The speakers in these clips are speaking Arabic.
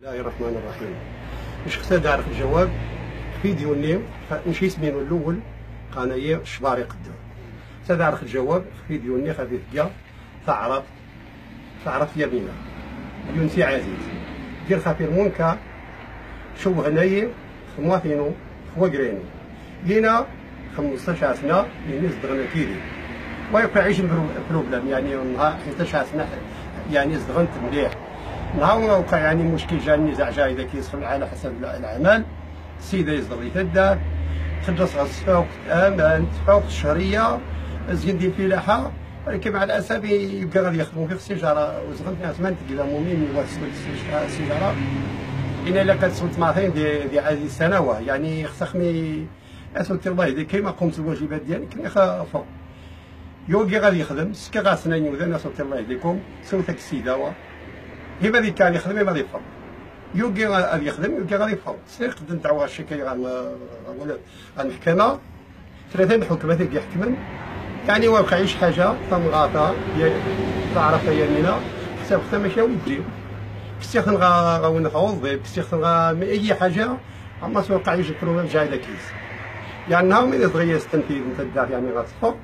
الله الرحمن الرحيم. مش خصها تعرف الجواب. فيديو النيم نمشي سمينو الأول قناية شباري قدام. تعرف الجواب. فيديو النيم خفيف كاع تعرف تعرف يمينا يونسي عزيز دير خفير مونكا شو هنايا؟ خمواثينو خواقرينو جينا 15 سنة يعني زدغنا كيري ويبقى عيش بروبلم يعني نهار 15 سنة يعني زدغنت مليح. نهار وقع يعني مشكل جاني نزاع جاي اذا كيصفر على حسب الاعمال السيده يصدر يتدار تدرس غص فوق أمان فوق الشهريه زين ديال الفلاحه ولكن مع الاسف يبقى غادي يخدموا في السيجاره وزغنت ناس ما نتقلا مؤمن السيجاره إن إلا كانت سوت ماثين دي دي هذه السنوات يعني خصخني اسوت الله يهديك كيما قمت بالواجبات ديالي كني فوق يوقي غادي يخدم. سكا غاسنا نيوذا ناس الله يهديكم سوتك السيده ذي كان يخدم ذي يفضل يوكي غادي يخدم يوكي غادي يفضل. سير قد ندعوا الشكاية على المحكمة ثلاثة الحكمة ذيك يحكمن. يعني واقع يعيش حاجة غاطا تعرف يمينا حساب ختا ماشي ودي كستيخن غا غاون فوض بي كستيخن غا أي حاجة. أما توقع يجي بروبليم جاي كيس. يعني نهار من يتغير التنفيذ نتا الدار يعني غتصفر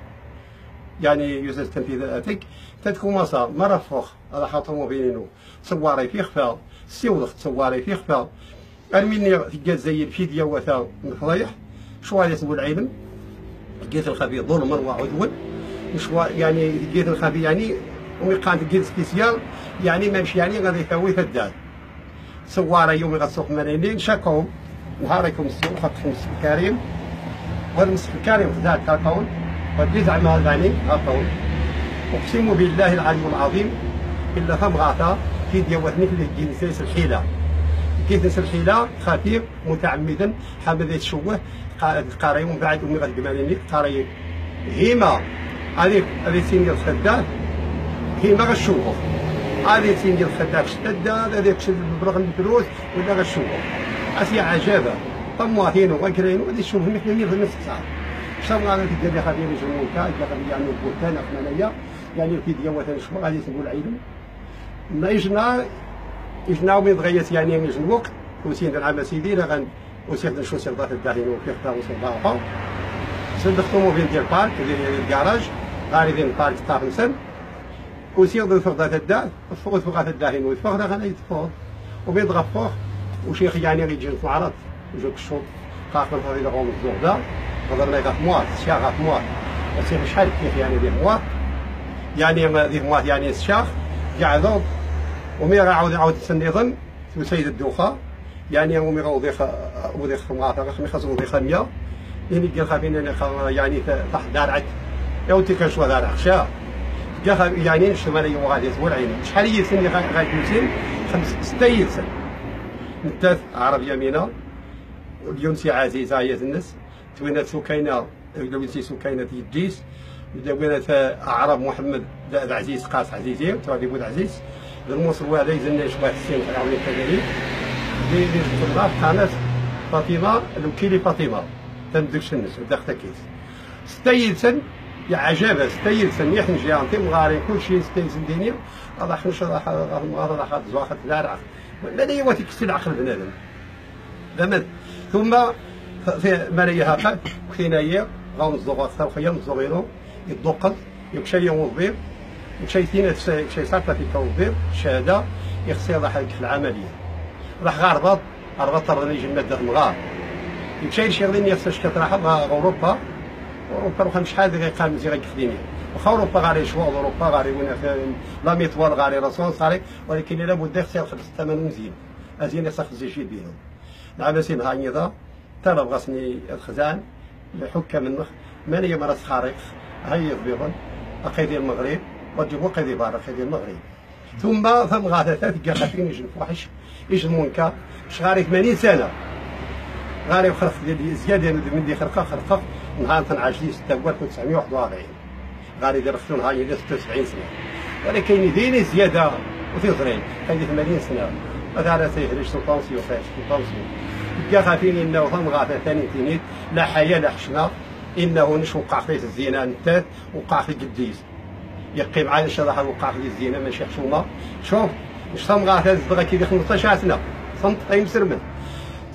يعني يوزن التنفيذ اتيك تتكون مصا مرة فوق على خاطر بينينو تصواري في خفا سيوضخ تصواري في خفا أرميني تلقى زي الفيديو وثا مفضيح شو هذا تقول العلم لقيت الخبير ظلما وعدوا شو يعني لقيت الخبير يعني ومقام لقيت سبيسيال يعني ماشي يعني غادي يسوي فدان سوارة يوم غتسوق مرينين شاكوهم. نهاركم السوق خاطر الكريم. والمسك الكريم خدات كاكاون. ودي زعما يعني غاطون أقسم بالله العلي العظيم إلا فم غاطا في ديوات مثل جنسيس الحيلة. كيف الحيلة خفيف متعمدا حامل يتشوه قاري بعد امي غادي قماليني قاري. هيما هذيك هذه سين ديال الخدام هيما غشوفو هذه سين ديال الخدام شداد هذيك بالبرغ الدروس ولا غشوفو اسيا عجابه طمواثين وغكرين ودي تشوفهم محلين في نفس الساعة شنو غادي تدير لي غادي يجمعوا كا غادي يعملوا بوتان اخمانيه يعني الفيديو مثلا شنو غادي تقول عيلم ما يجنا يجنا ومن دغيت يعني يجن الوقت وسين العام سيدي لا غن وسير شو سير ضات الدارين وفي خطا وسير ضافا سند الطوموبيل ديال البارك ديال الكراج غادي ديال البارك تاع خمسن وسير ضد فوق ذات الدار فوق الدارين وفوق ذا غادي يتفوق وبيض غفوق وشيخ يعني يجي في العرض وجوك الشوط قاقل هذه لغوم الزهده هضرنا غاف موات الشيخ غاف موات. وسير شحال كيف يعني ديال موات؟ يعني ديال موات يعني الشيخ قاعدوا ومي عاود عاود سنيضن سيد الدوخة. يعني ومي غوضيخ وضيخ مغاطة خمي خاص وضيخ مية. يعني قال خافين يعني تحت دارعك يا ودي كنشوى دارع؟ خشا قال يعني الشمالية وغادي تقول عيني. شحال هي سني غادي تمثل خمس ستة سن. نتاث عرب يمينة. واليونسي عزيزة هي الناس توينات سكينة لوينسي سكينة يديس دوينات أعراب محمد عزيز قاس عزيزي ترى بود عزيز الموصل وهذا يزن شبه السين في العوني الكبيري دي دي الله قناة فاطمة الوكيلي فاطمة تندك شنس وداخل كيس ستيل سن يا سن يحن جيانتي مغاري كل شيء ستيل سن ديني هذا حنش هذا مغارة راح زواخت لا لا لا يواتي كسل عقل بنادم ثم في مريا هاكا الزغوات ثاو خيام الزغيرو يدوقل يكشي يوم الضيب يكشي ثينا يكشي ساعة في توظيف شهادة يخصي راح في العملية. راح غاربط أربط راني يجي مادة مغار يكشي شغلين يخصش كتراح أوروبا. أوروبا روح شحال غي قام زي غي كخديني وخا أوروبا غاري شوا أوروبا غاري وين لا ميتوال غاري راسون صاري ولكن لابد يخصي يخلص الثمن مزيان أزين يخص زي بيهم. العباسين هاي ذا ترى بغسني الخزان النخ. من هي مرس خارق؟ هاي بيضا أقيدي المغرب. وجبوا قيدي بارك قيدي المغرب. ثم ثم غاثة تلقى خفين يجن فوحش يجن منكا شغاري 80 سنة؟ غاري خرق زيادة من دي خرقة خرقة. نهار 12 سبتمبر 1941 غاري دير خصو نهار 76 سنة. ولكن يديني زيادة وفي صغرين هذه 80 سنة. هذا على سيهرش سلطانسيو فاش سلطانسيو كا خافين إنه ثم غاثة ثاني تينيت لا حياة لا حشنا إنه نش وقع فيه الزنا نتات وقع في القديس يقيم عايش راح وقع في الزنا ماشي حشومه شوف مش ثم غاثة زدغا كي 15 سنة صنت تايم سرمن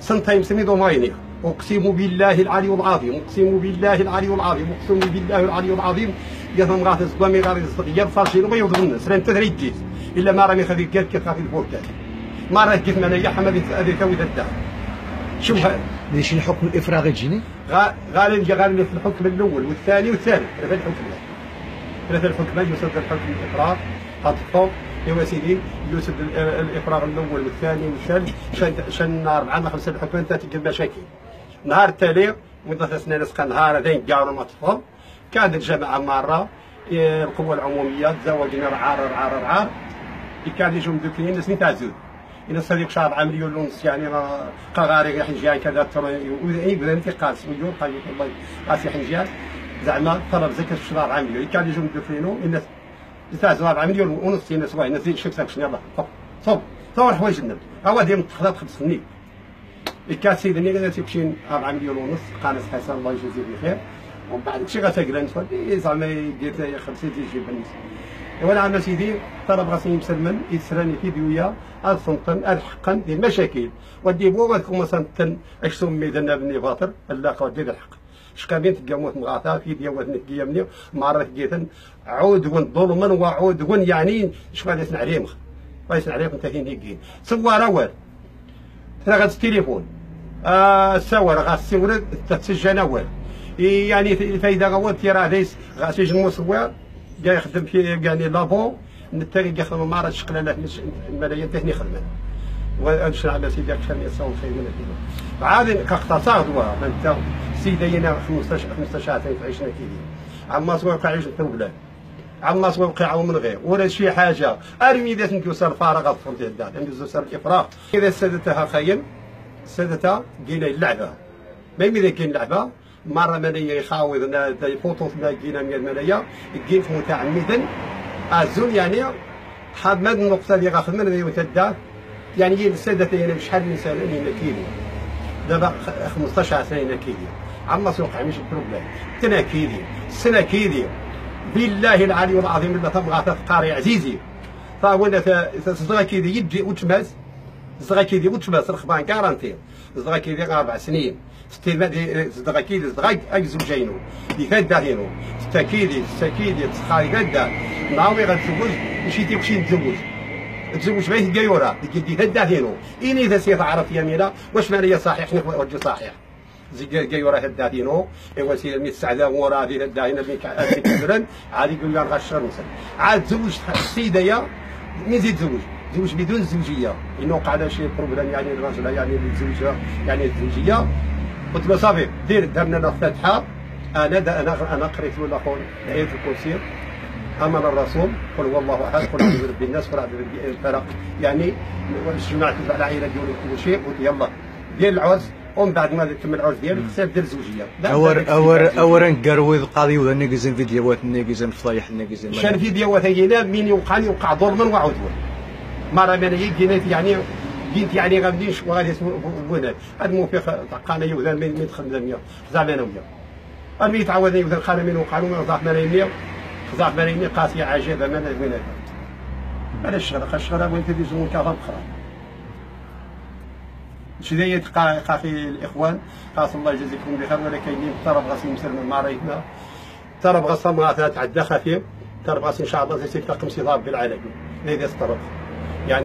صنت تايم سرمن دو مايني أقسم بالله العلي العظيم أقسم بالله العلي العظيم أقسم بالله العلي العظيم. يثم غاث الزبامي غار يصدق يرفع شي ما يوضغن. سلام تدريجيت إلا ما راني خذي كيف كيف خافي البوكات ما راه كيف ما يا حمد هذه توي الدار. شوف ليش الحكم الإفراغي يجيني؟ غالبا غالبا في الحكم الأول والثاني والثالث. ثلاث الحكم ثلاث الحكمات يصدر الحكم الإفراغ هاتفو يا سيدي يوسف الإفراغ الأول والثاني والثالث شن اربعه خمسة الحكمات تاتي المشاكل نهار التالي مدة سنين نسخة نهار ذين قالوا ما تفضل كانت الجماعة مرة القوة العمومية تزوجنا رعار رعار رعار كان يجوا مدوكين ناس تعزود إن الصديق شاب عمليون ونص يعني قغاري حنجان كذا ترى يبدا انت قاس مليون قال الله قاس حنجان زعما طلب زكاة الشراب عمليون كان يجوا مدوكينو الناس تعزوا 4 مليون ونص الناس واحد الناس شفت شنو يلا صب صب صور حوايج النبي هو ديال التخلط خمس سنين الكاس سيدني غادي تمشي 4 مليون ونص قناص حسن الله يجازيه بخير ومن بعد شي غتقرا نتفادي زعما يدير يا 50 تيجي بالنسبة وانا عندنا سيدي طلب راسي مسلمن يسراني فيديويا هاد صنطن هاد حقا ديال المشاكل ودي بو غتكون صنطن اش سمي ذنا بني باطر اللاقه ودي الحق. شكابين تقاموت مغاثا في ديوات نكيا مني جيتن عود ون ظلما وعود ون يعني شكون غادي عليهم غادي عليهم انت كاين ديكين سوار اول ثلاثة التليفون. آه سوار غا السورد تسجل اول يعني الفايده غا تيرا ليس غا سجن مصور جاي يخدم في يعني لابو نتاعي يخدم مع راه شقنا الملايين تهني خدمه وانشر على سيدي كان يساوي خير من الدين. عاد كاختصار دوا أنت سيدينا 15 15 ساعتين في عيشنا كيدي عما سوى وقع عيش الثوبلان عما سوى وقع من غير. ولا شي حاجة. أرمي إذا كنت يوصل فارغ في الدار. زوسر الافراغ إذا سدتها خيم سدتها جينا اللعبة. ما اذا كاين لعبة. مرة ماليه يخاوض فوتوس جينا من الماليه جين متعمدا ازول يعني حاب مد النقطه اللي غاخذ منها يتدار يعني هي السادة يعني شحال من سنة من كيلو دابا 15 سنه كيلو عما سوق مش بروبليم. تنا كيلي سنه كيلي بالله العلي العظيم إلا تبغى تقاري عزيزي. فوانا تصدغ كيدي يدي وتماس. صدغ كيدي وتماس الخبان كارانتي صدغ كيدي أربع سنين ستيل دي صدغ كيدي صدغ اي زوجينو دي كدا هينو ستاكيدي ستاكيدي تسخاري كدا ناوي غتزوج مشيتي وشي نتزوج تزوج بيه قيورا دي كدا هينو إني اذا سيف عرف يمينا واش مالي صحيح نحو وجه صحيح زي جاي وراه الداتينو إيوا سي مي تسعدا ورا دي الداهنا مي كبرن عاد يقول لي غشر عاد زوج السيده يا مي زيد زوج بدون زوجيه إنه وقع شي بروبليم يعني الرجل يعني الزوجة يعني الزوجيه قلت له صافي دير درنا له فاتحه أنا دا أنا أنا قريت له الآخر إيه الكرسي أمن الرسول قل هو الله أحد قل أعوذ برب الناس قل أعوذ برب الفلق يعني جمعت العائلة ديالي كل شيء قلت يلا دير العرس. ومن بعد ما تم العرس ديالك حساب دير زوجية. اور اور اور نقروي قاضي ولا نيجزن فيديوهات نيجزن فضايح نيجزن شان فيديوهات هينا مين يوقع يوقع ظلما وعدوا ما راه من جيت يعني جيت يعني غادي وغادي بنات هاد موفق قانا يوذان من يدخل زعما زعما أنا وياه. المي يتعود يوذان قانا من وقع له ضعف ملايين ضعف ملايين قاسيه عجيبه من البنات هذا الشغل الشغل وين تدي زمون كافه بخرى شدية قاخي الإخوان قاس الله يجزيكم بخير ولا كاينين طرب غاسي مسلم مع رايتنا طرب غاسي ما تعدى خفيف طرب غاسي إن شاء الله زي تلقى مصيدار بالعالم لا يدير طرب